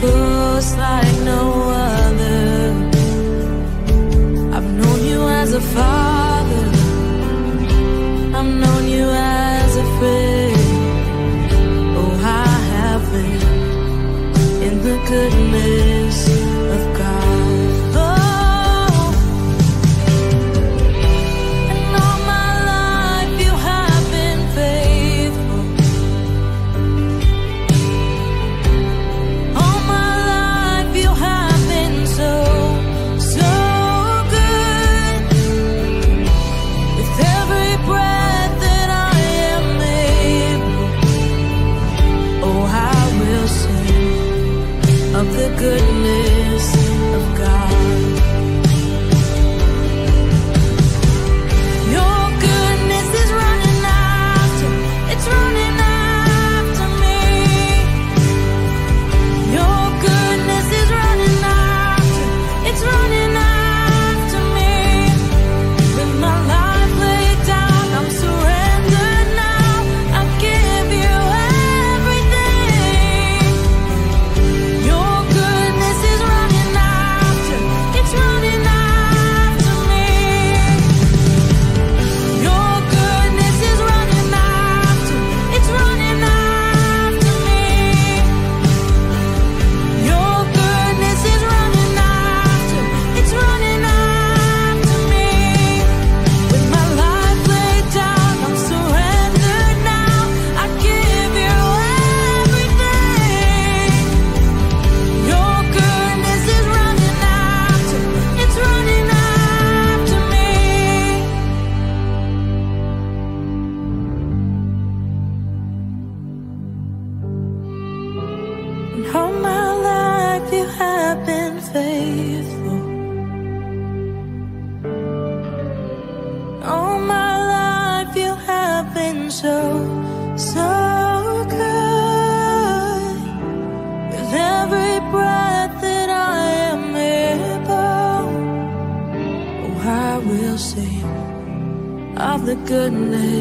close like no other. I've known you as a father, I've known you as a friend. Oh, I have been in the goodness. the goodness.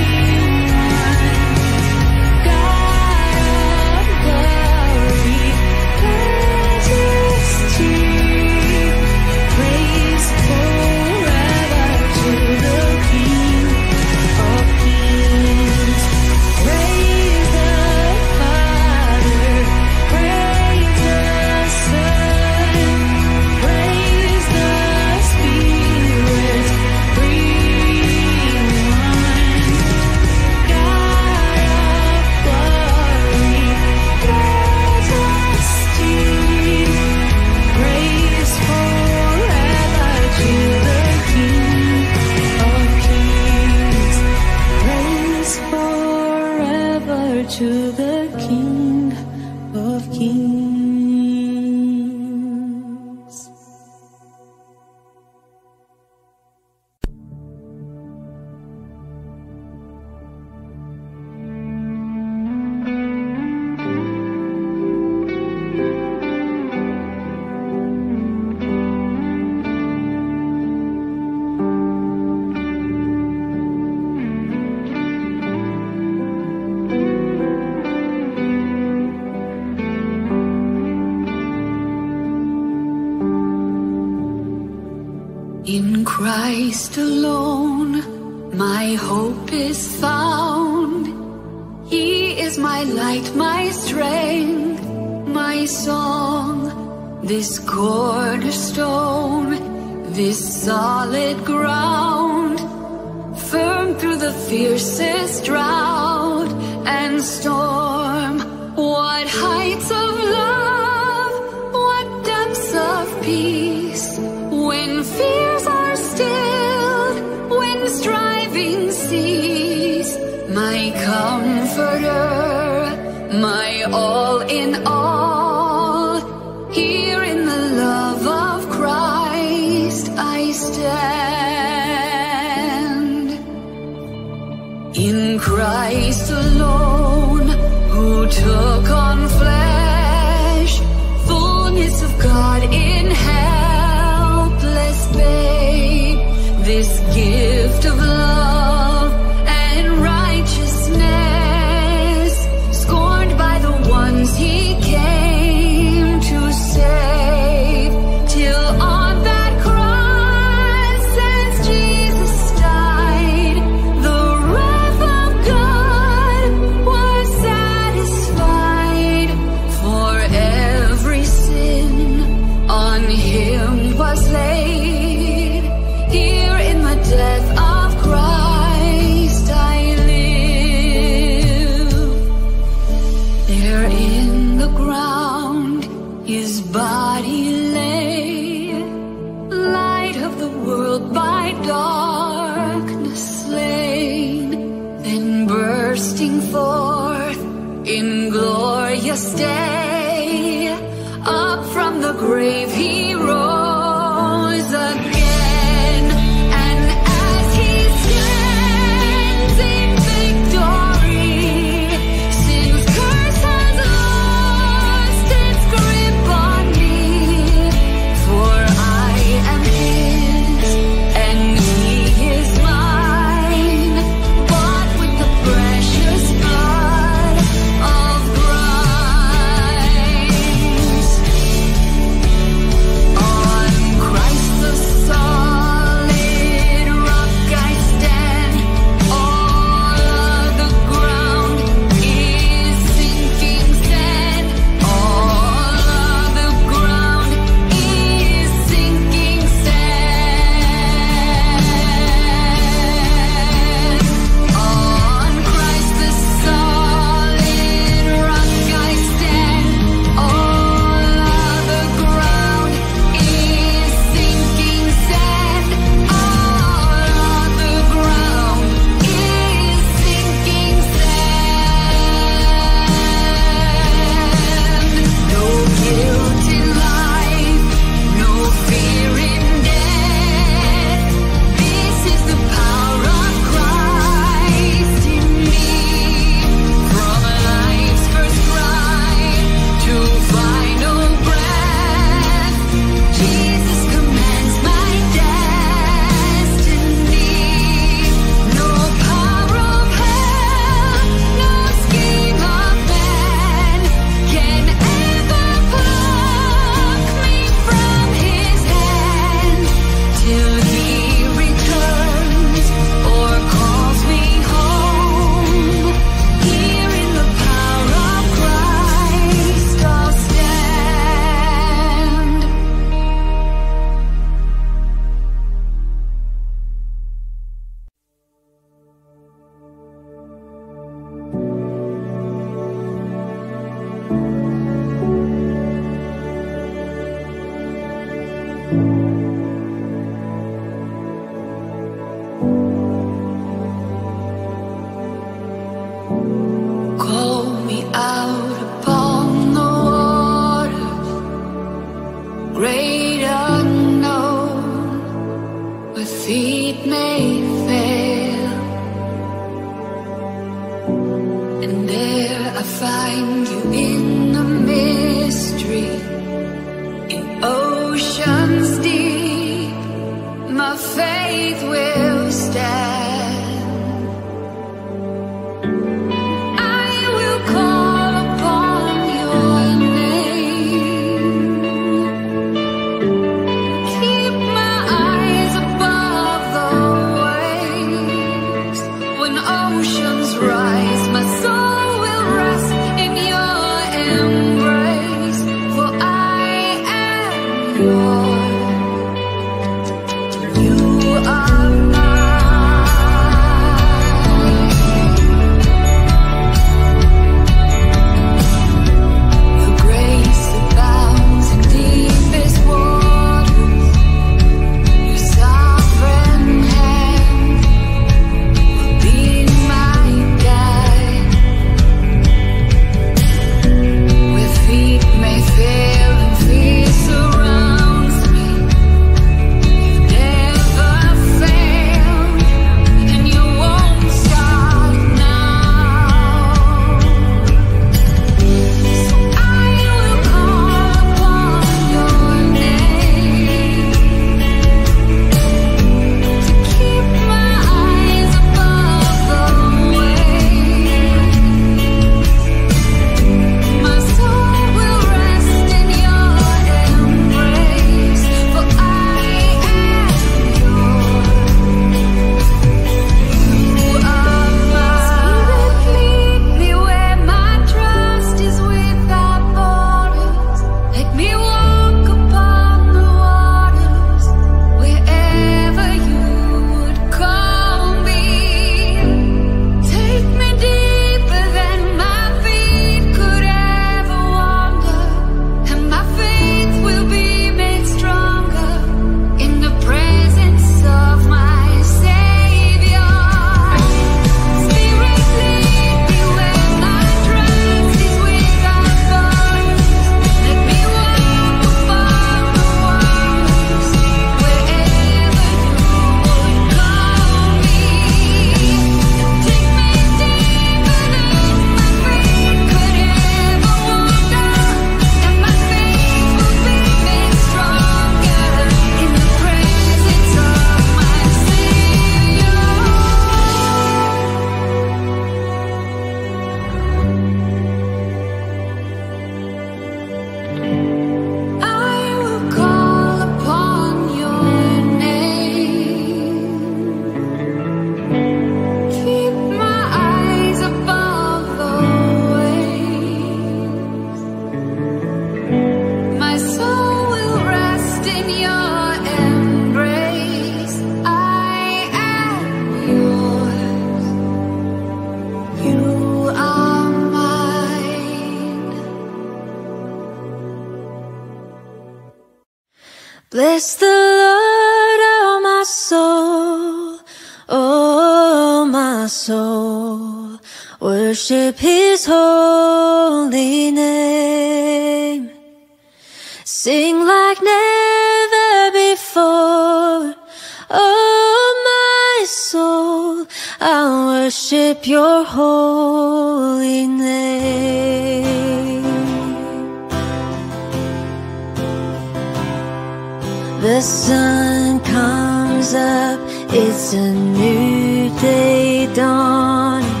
new day dawning.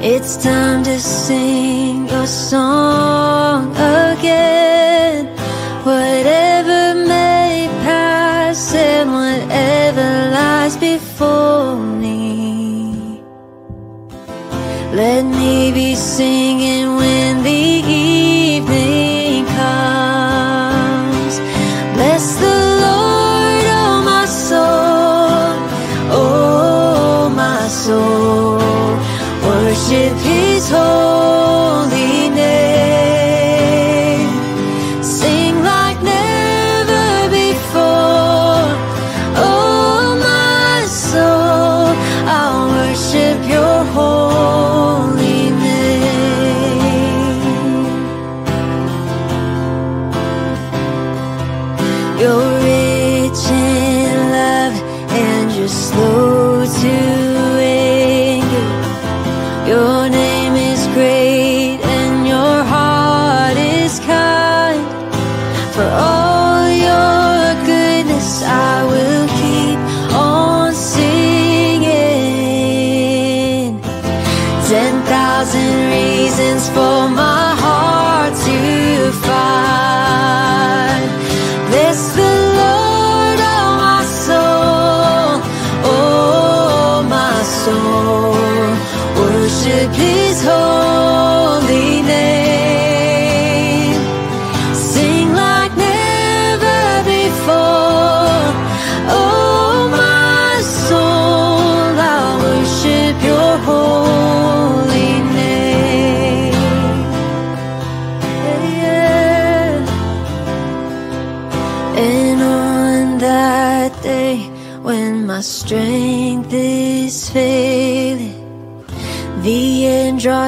It's time to sing a song again.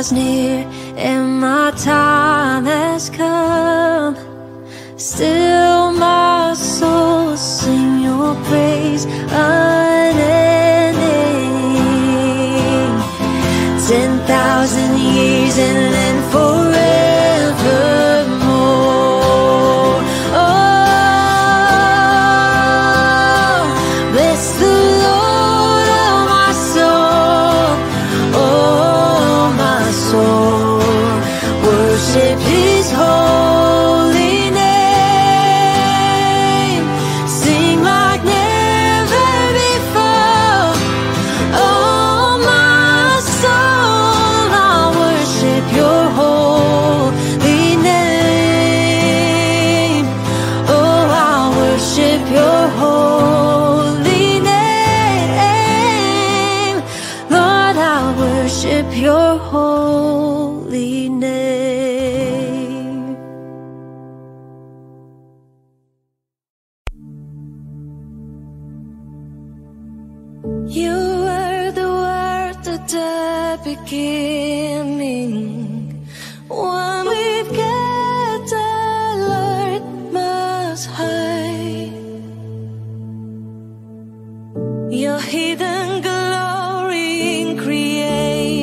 Draws near,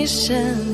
身。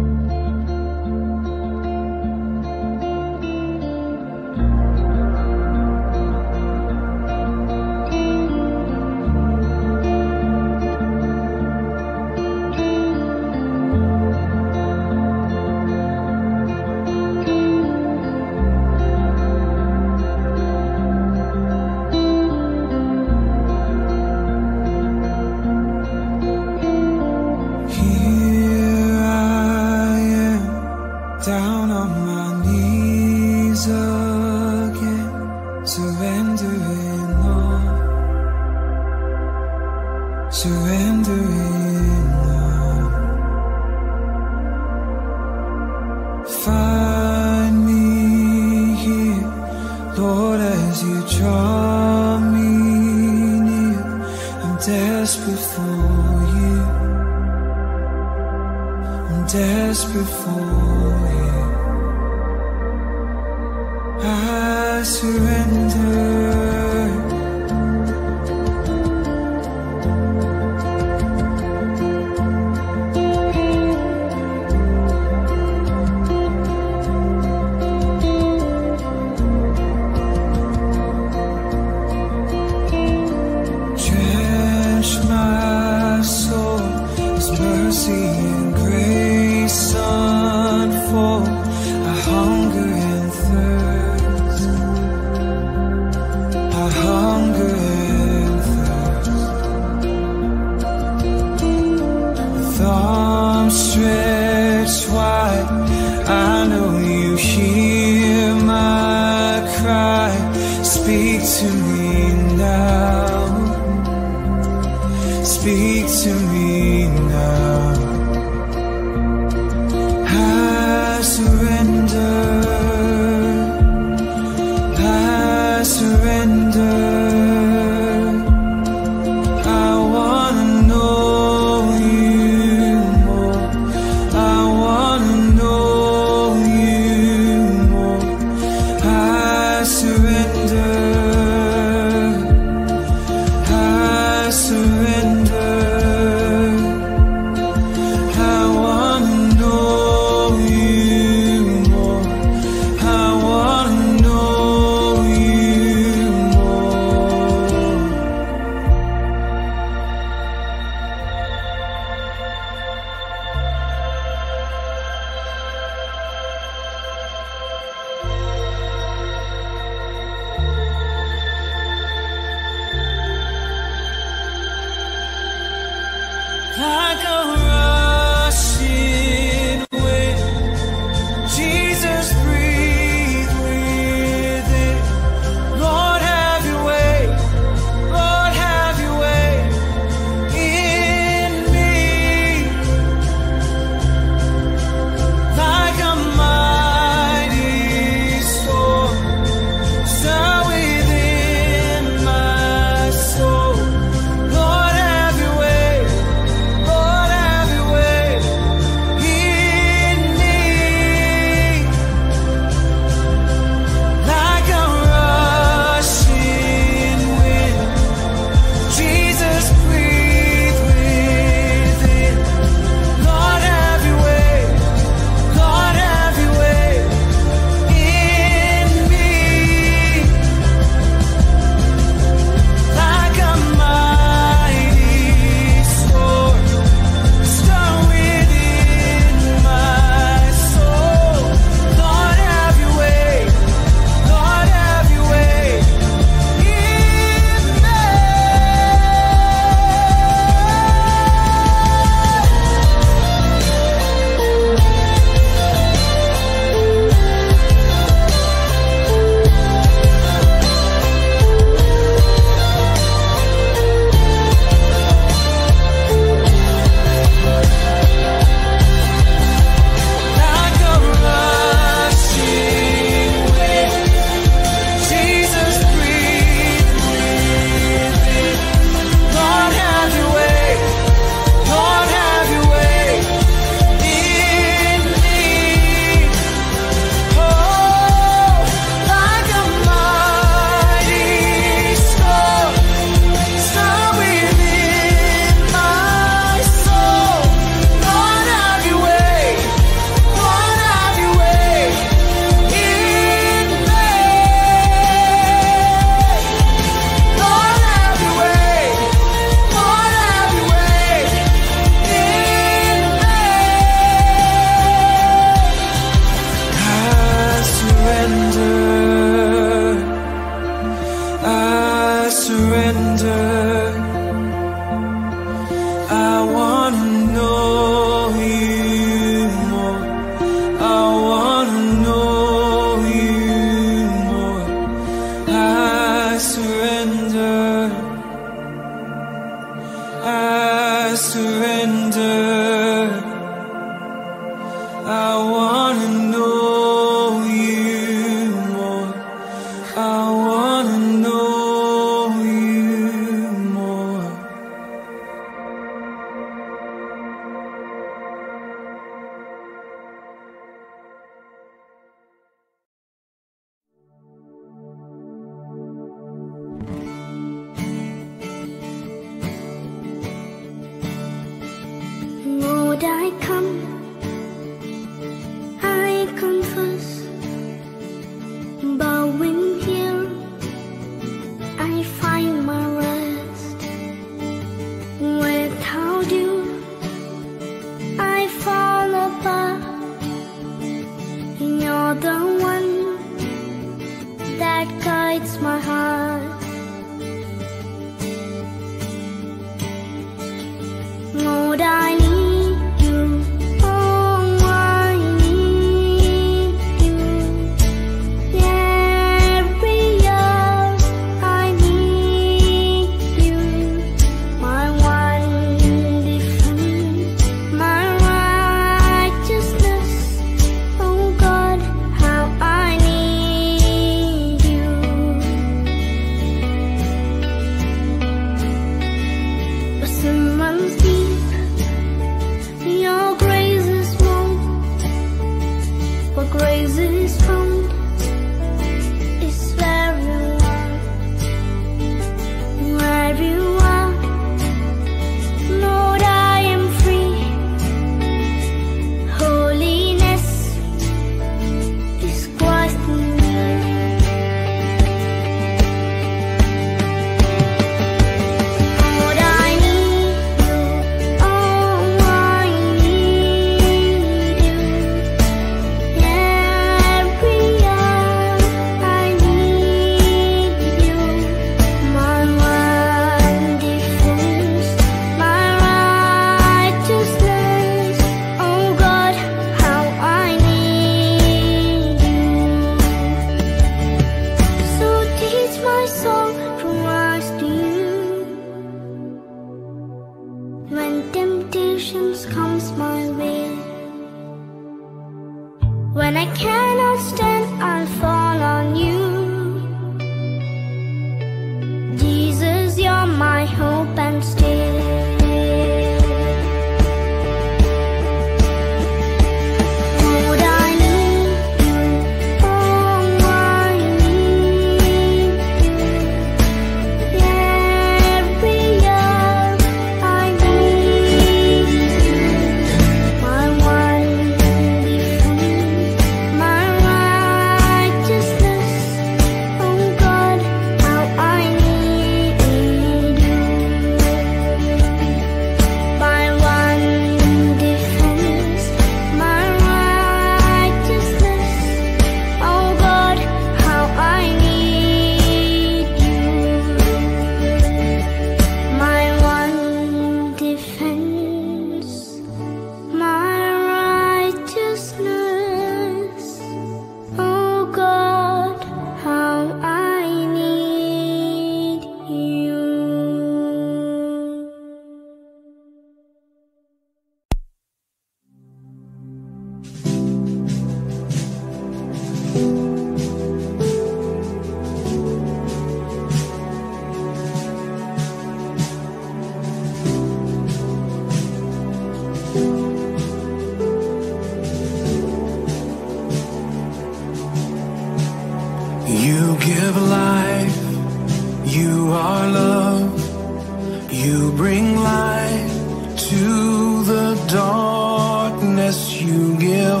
You give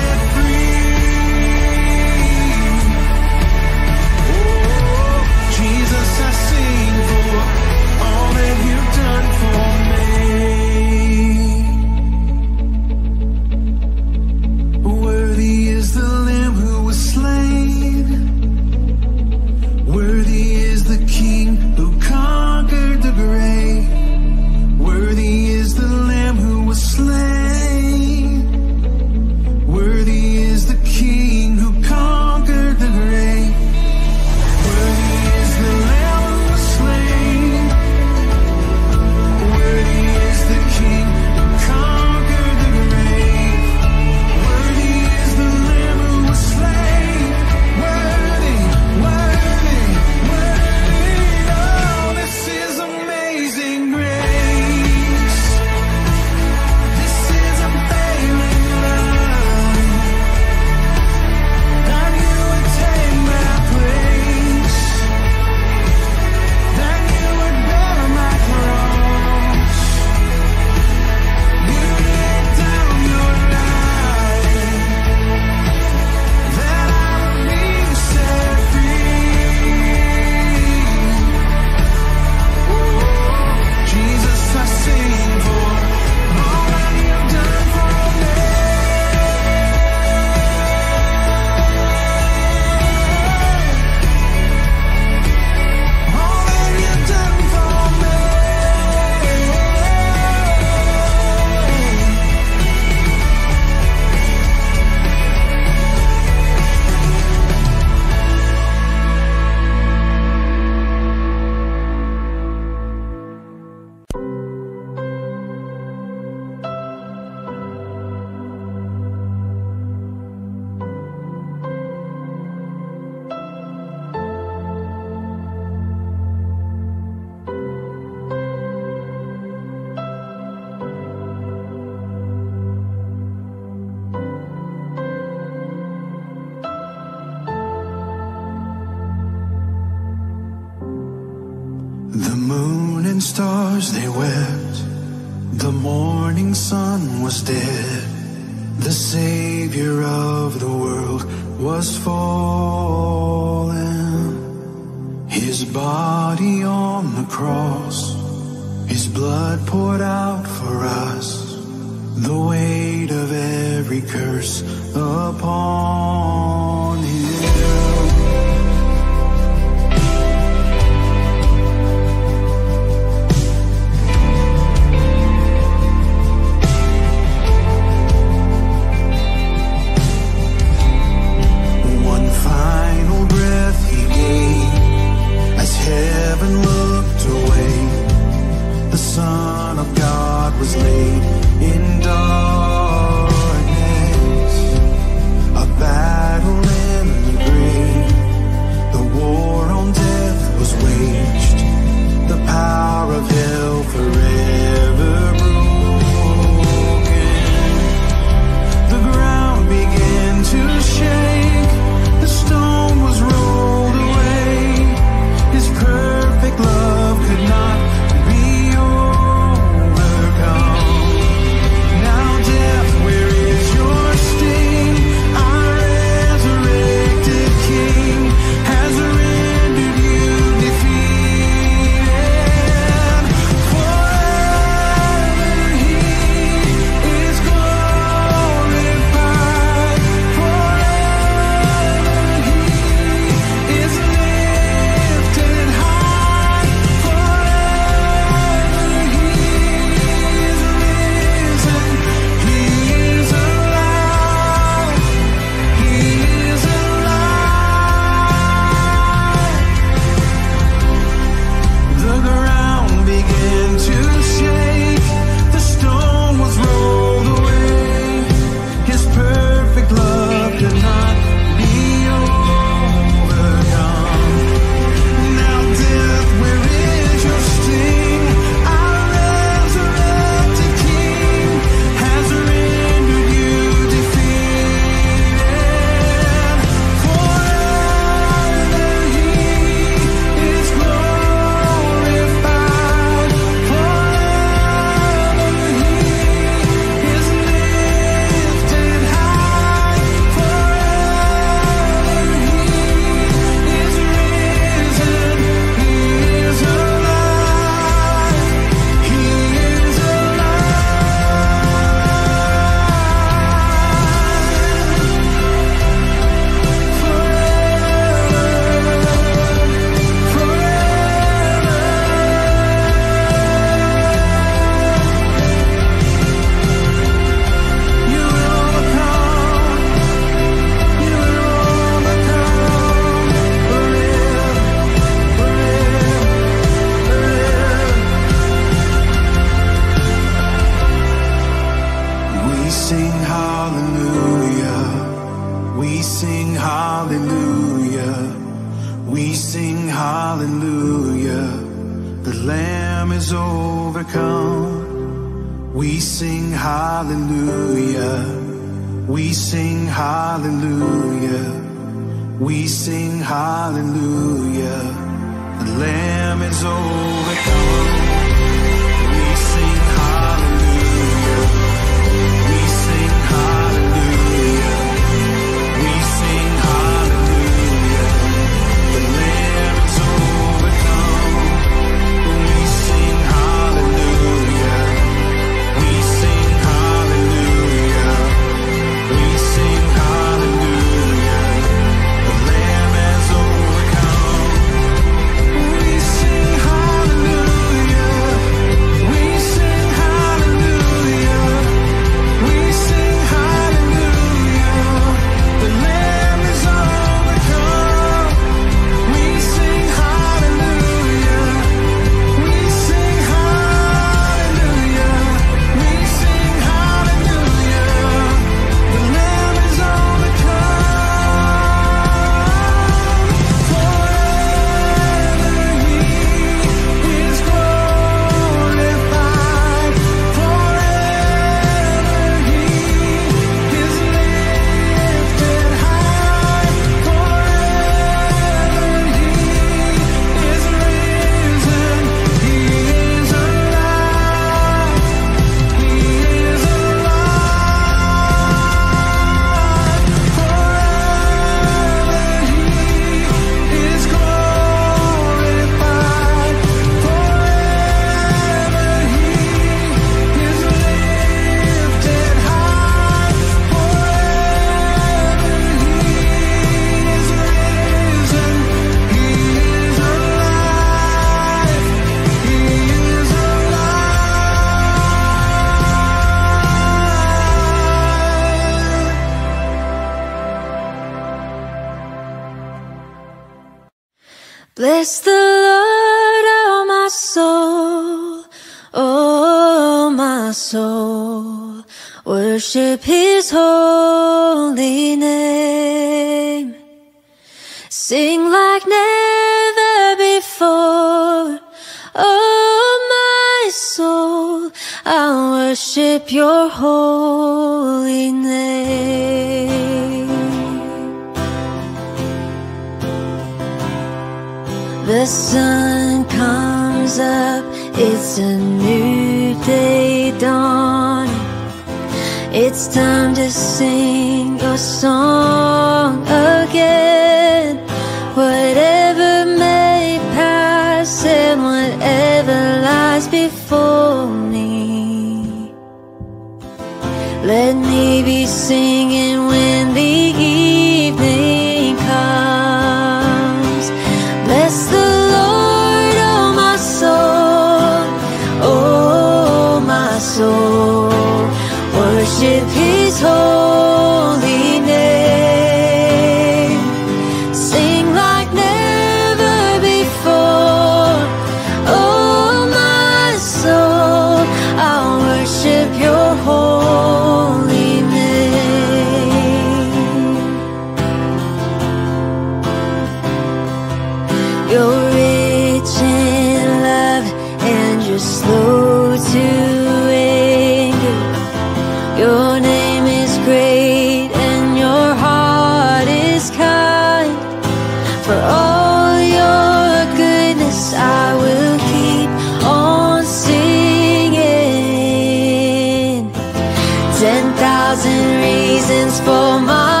Ten thousand reasons for my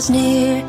draws near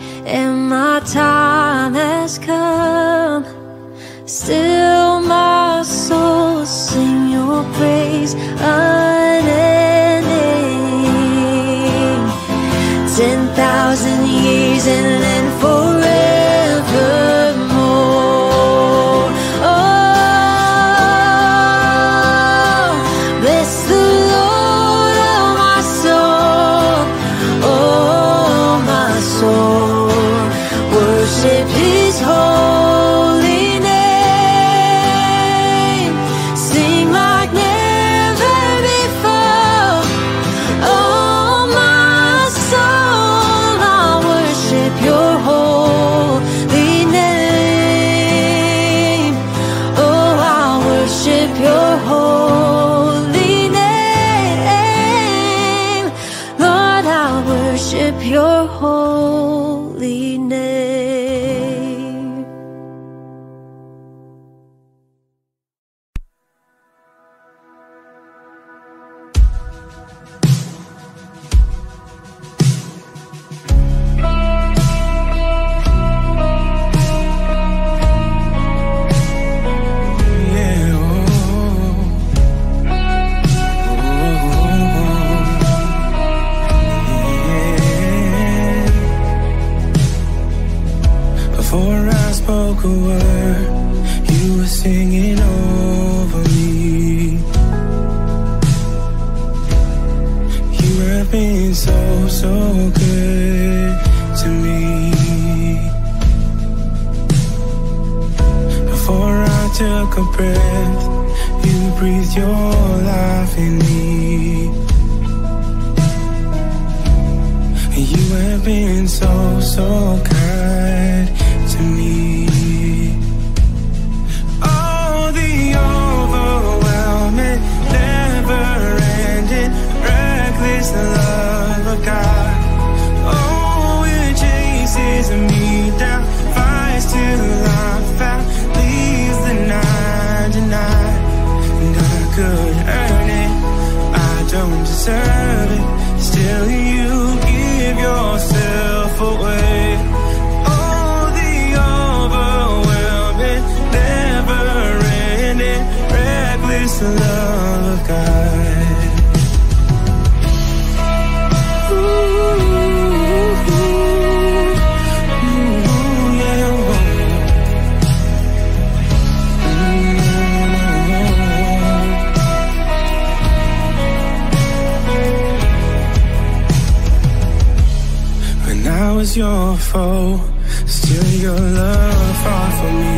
foe. Steal your love far from me.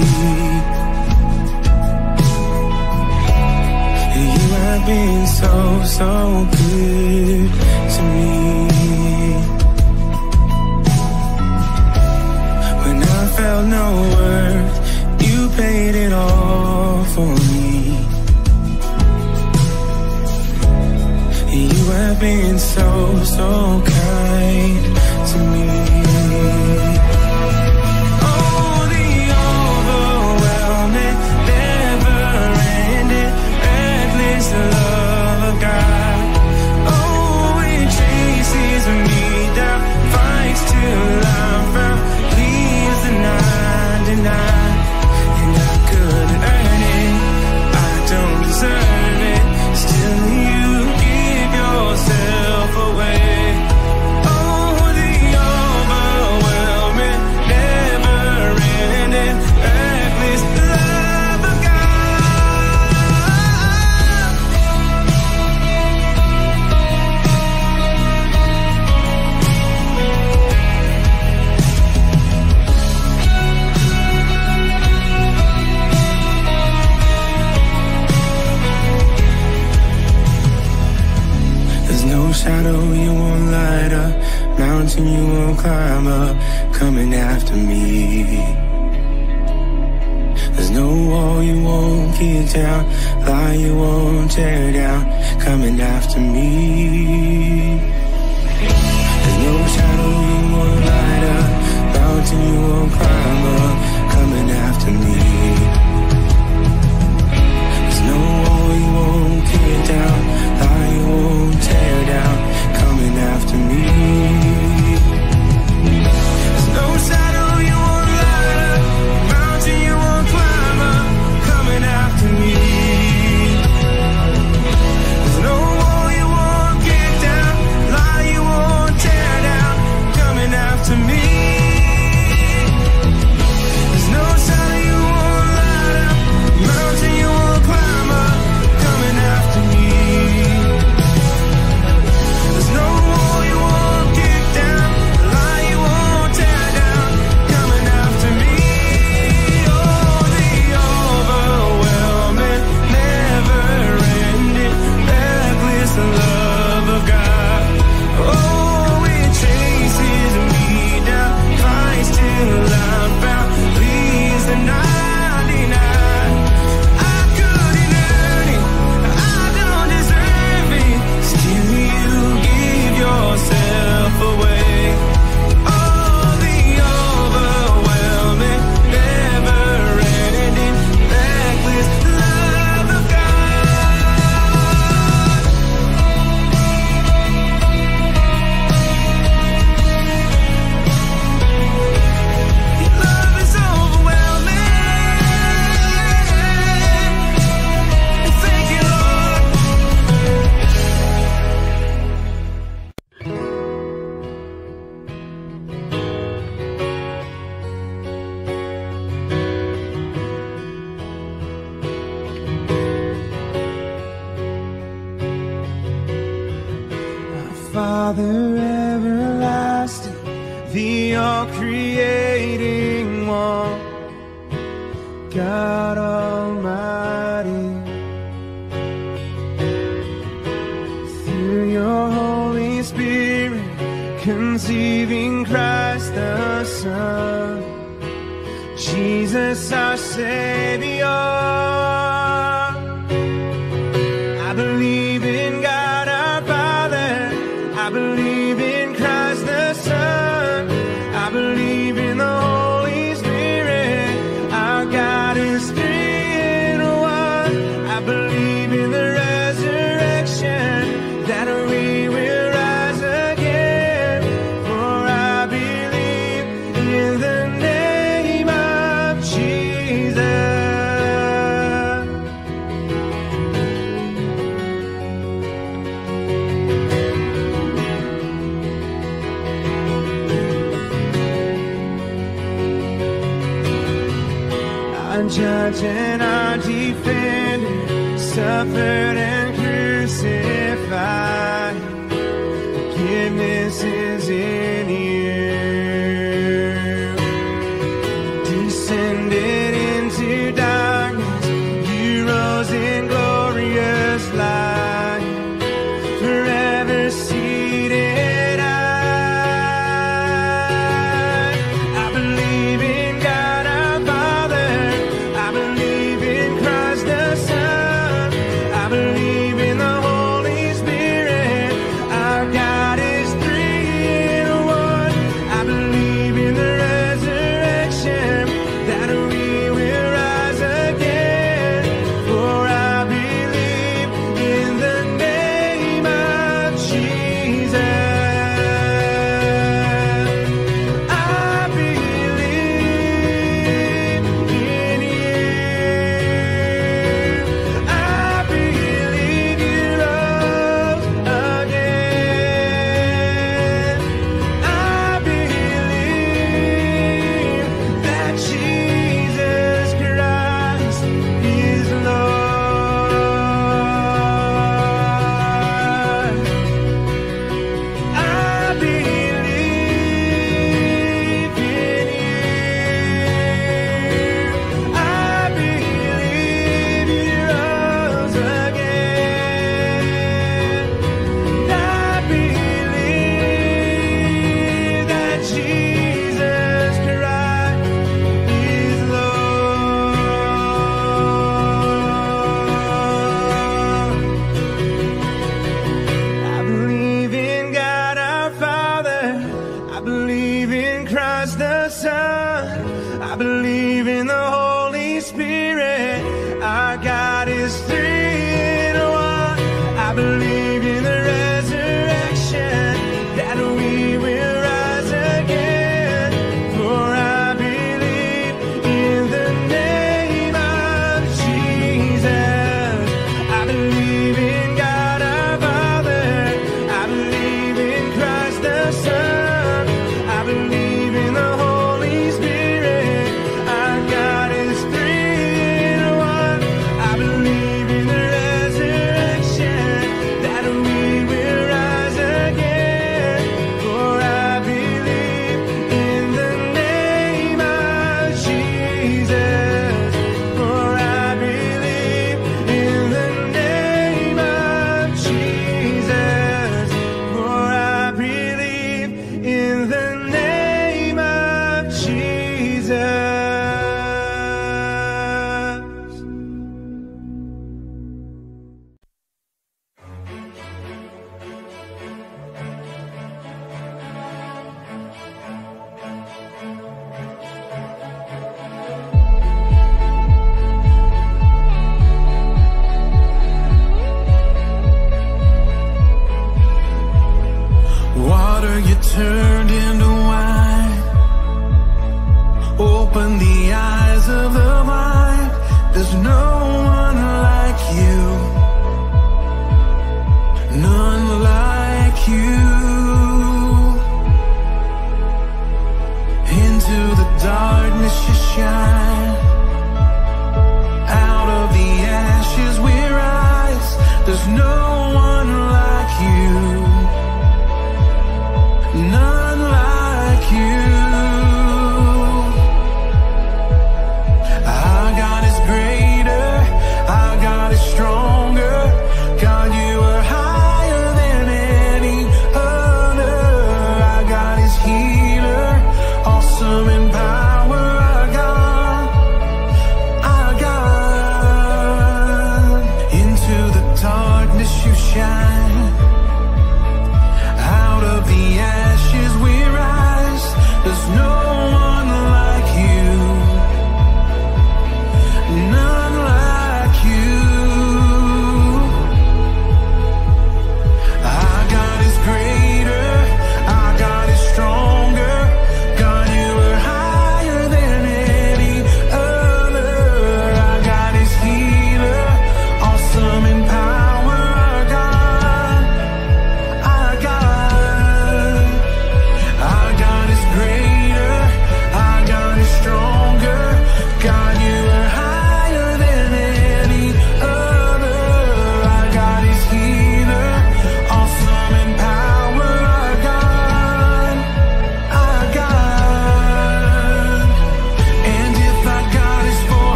You have been so, so good to me. When I felt no worth You paid it all for me. You have been so, so good And you won't climb up coming after me. There's no wall you won't get down, lie you won't tear down, coming after me. Spirit. Our God is three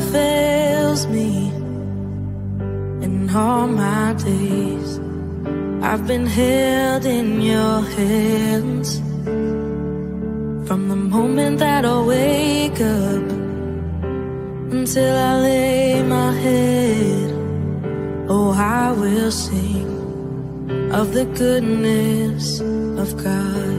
fails me in all my days. I've been held in your hands from the moment that I wake up until I lay my head. Oh, I will sing of the goodness of God.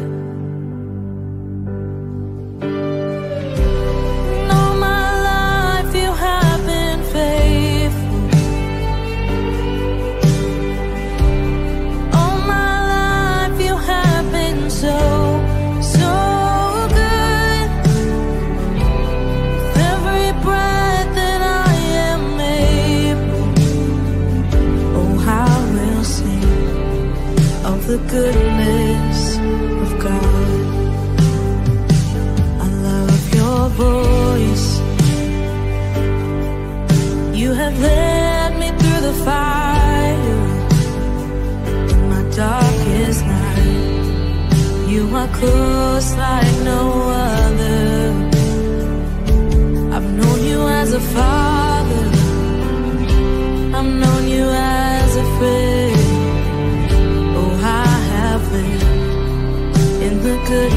close like no other. I've known you as a father, I've known you as a friend. Oh, I have been in the good.